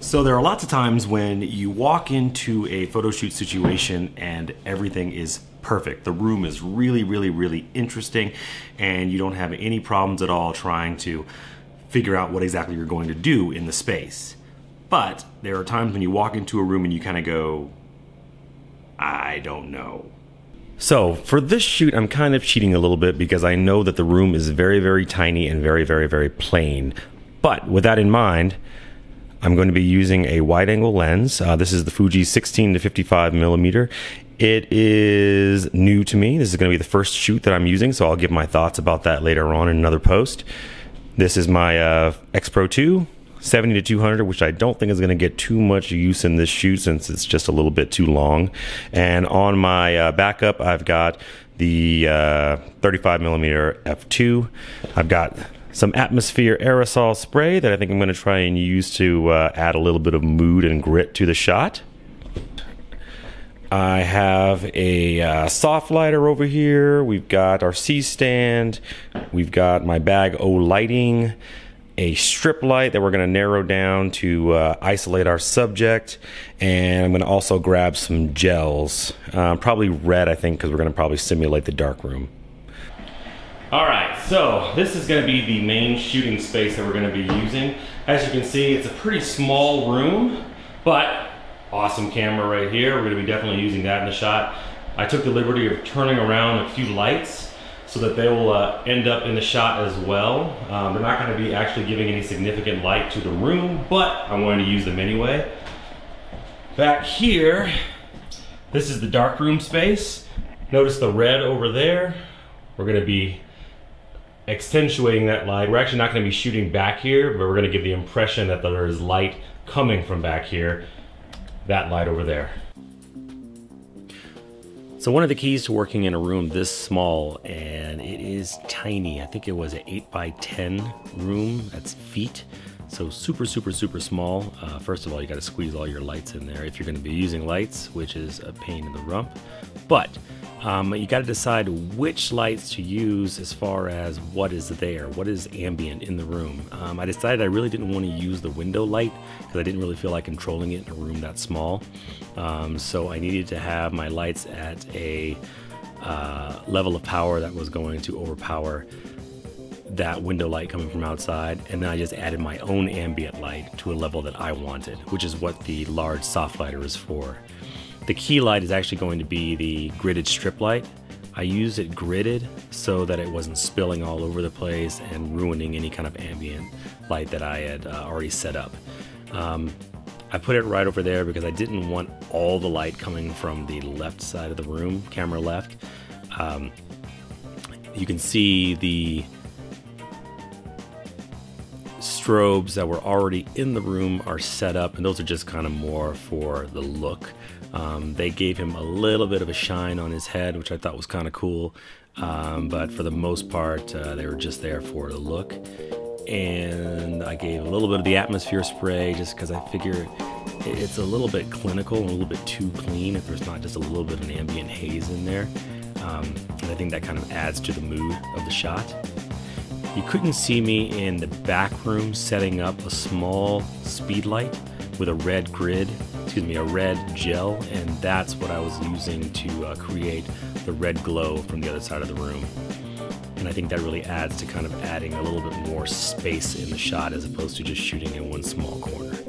So there are lots of times when you walk into a photo shoot situation and everything is perfect. The room is really, really, really interesting and you don't have any problems at all trying to figure out what exactly you're going to do in the space. But there are times when you walk into a room and you kind of go, I don't know. So for this shoot, I'm kind of cheating a little bit because I know that the room is very, very tiny and very, very, very plain. But with that in mind, I'm going to be using a wide angle lens. Uh, this is the Fuji 16 to 55 millimeter. It is new to me. This is going to be the first shoot that I'm using, so I'll give my thoughts about that later on in another post. This is my uh, X Pro 2 70 to 200, which I don't think is going to get too much use in this shoot since it's just a little bit too long. And on my uh, backup, I've got the uh, 35 millimeter f2. I've got some atmosphere aerosol spray that I think I'm going to try and use to uh, add a little bit of mood and grit to the shot. I have a uh, soft lighter over here. We've got our C stand. We've got my bag O lighting, a strip light that we're going to narrow down to uh, isolate our subject, and I'm going to also grab some gels, uh, probably red, I think, because we're going to probably simulate the dark room. All right, so this is gonna be the main shooting space that we're gonna be using. As you can see, it's a pretty small room, but awesome camera right here. We're gonna be definitely using that in the shot. I took the liberty of turning around a few lights so that they will uh, end up in the shot as well. Um, they're not gonna be actually giving any significant light to the room, but I'm going to use them anyway. Back here, this is the dark room space. Notice the red over there. We're gonna be accentuating that light. We're actually not going to be shooting back here, but we're going to give the impression that there is light coming from back here. That light over there. So one of the keys to working in a room this small, and it is tiny. I think it was an 8 by 10 room. That's feet. So super, super, super small. Uh, first of all, you got to squeeze all your lights in there if you're going to be using lights, which is a pain in the rump. But um, you got to decide which lights to use as far as what is there, what is ambient in the room. Um, I decided I really didn't want to use the window light because I didn't really feel like controlling it in a room that small. Um, so I needed to have my lights at a uh, level of power that was going to overpower that window light coming from outside and then I just added my own ambient light to a level that I wanted, which is what the large soft lighter is for. The key light is actually going to be the gridded strip light. I used it gridded so that it wasn't spilling all over the place and ruining any kind of ambient light that I had uh, already set up. Um, I put it right over there because I didn't want all the light coming from the left side of the room, camera left. Um, you can see the strobes that were already in the room are set up, and those are just kind of more for the look. Um, they gave him a little bit of a shine on his head, which I thought was kind of cool. Um, but for the most part, uh, they were just there for the look. And I gave a little bit of the atmosphere spray just because I figure it's a little bit clinical and a little bit too clean if there's not just a little bit of an ambient haze in there. Um, and I think that kind of adds to the mood of the shot. You couldn't see me in the back room setting up a small speed light with a red grid excuse me, a red gel, and that's what I was using to uh, create the red glow from the other side of the room. And I think that really adds to kind of adding a little bit more space in the shot as opposed to just shooting in one small corner.